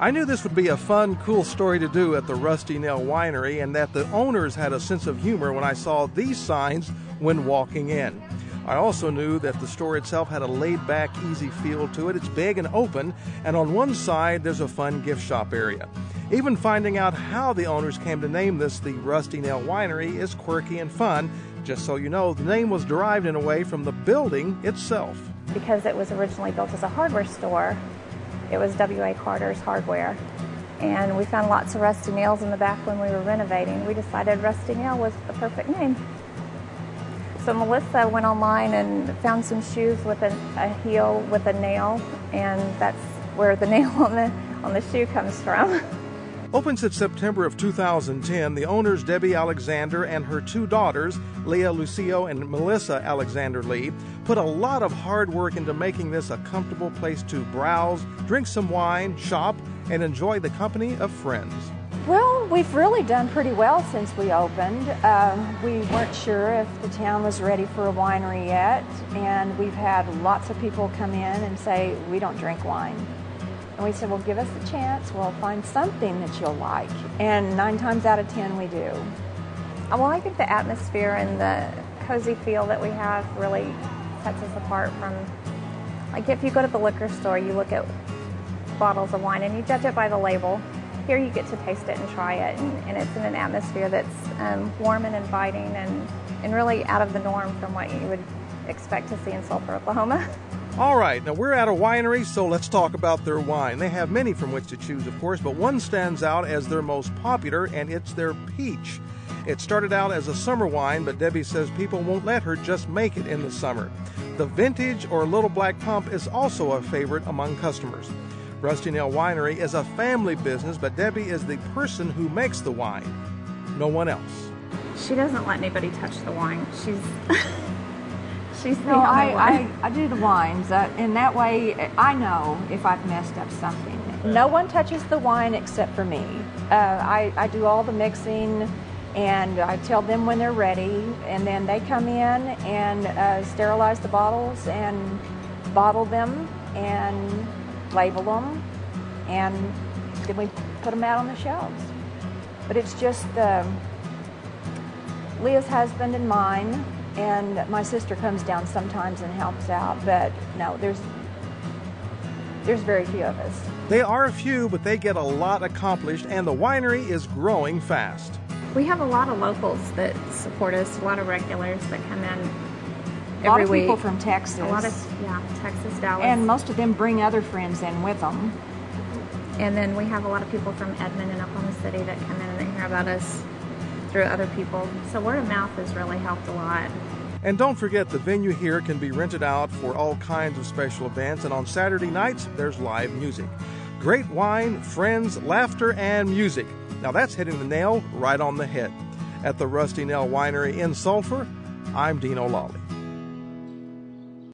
I knew this would be a fun, cool story to do at the Rusty Nail Winery and that the owners had a sense of humor when I saw these signs when walking in. I also knew that the store itself had a laid back, easy feel to it. It's big and open, and on one side there's a fun gift shop area. Even finding out how the owners came to name this the Rusty Nail Winery is quirky and fun. Just so you know, the name was derived in a way from the building itself. Because it was originally built as a hardware store, it was W.A. Carter's Hardware. And we found lots of rusty nails in the back when we were renovating. We decided Rusty Nail was the perfect name. So Melissa went online and found some shoes with a, a heel with a nail, and that's where the nail on the on the shoe comes from. Open since September of 2010, the owners Debbie Alexander and her two daughters, Leah Lucio and Melissa Alexander Lee, put a lot of hard work into making this a comfortable place to browse, drink some wine, shop, and enjoy the company of friends. Well, we've really done pretty well since we opened. Um, we weren't sure if the town was ready for a winery yet, and we've had lots of people come in and say, We don't drink wine. And we said, well, give us a chance. We'll find something that you'll like. And nine times out of ten, we do. Well, I think the atmosphere and the cozy feel that we have really sets us apart from, like, if you go to the liquor store, you look at bottles of wine and you judge it by the label. Here you get to taste it and try it, and, and it's in an atmosphere that's um, warm and inviting and, and really out of the norm from what you would expect to see in Sulphur, Oklahoma. All right, now we're at a winery, so let's talk about their wine. They have many from which to choose, of course, but one stands out as their most popular, and it's their peach. It started out as a summer wine, but Debbie says people won't let her just make it in the summer. The vintage or little black pump is also a favorite among customers. Rusty Nail Winery is a family business, but Debbie is the person who makes the wine, no one else. She doesn't let anybody touch the wine. She's She's no, I, I, I, do the wines, uh, and that way I know if I've messed up something. No one touches the wine except for me. Uh, I, I do all the mixing, and I tell them when they're ready, and then they come in and uh, sterilize the bottles and bottle them and label them, and then we put them out on the shelves. But it's just um, Leah's husband and mine and my sister comes down sometimes and helps out, but no, there's there's very few of us. They are a few, but they get a lot accomplished, and the winery is growing fast. We have a lot of locals that support us, a lot of regulars that come in a lot of people from Texas. A lot of yeah, Texas, Dallas, and most of them bring other friends in with them. And then we have a lot of people from Edmond and Oklahoma City that come in and they hear about us through other people. So word of mouth has really helped a lot. And don't forget, the venue here can be rented out for all kinds of special events, and on Saturday nights, there's live music. Great wine, friends, laughter, and music. Now that's hitting the nail right on the head. At the Rusty Nail Winery in Sulphur, I'm Dean O'Lally.